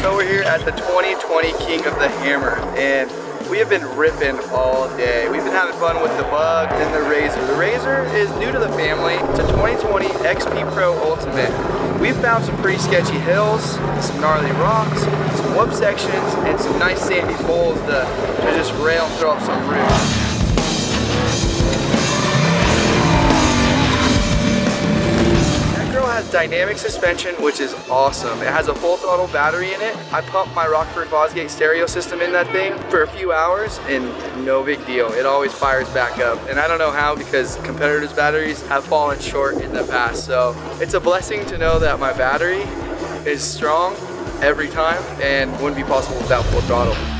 So we're here at the 2020 King of the Hammer and we have been ripping all day. We've been having fun with the Bug and the RZR. The RZR is new to the family. It's a 2020 XP Pro Ultimate. We've found some pretty sketchy hills, some gnarly rocks, some whoop sections, and some nice sandy bowls to, to just rail and throw up some roots. Dynamic suspension, which is awesome. It has a full throttle battery in it. I pumped my Rockford Fosgate stereo system in that thing for a few hours and no big deal. It always fires back up. And I don't know how because competitors' batteries have fallen short in the past. So it's a blessing to know that my battery is strong every time and wouldn't be possible without full throttle.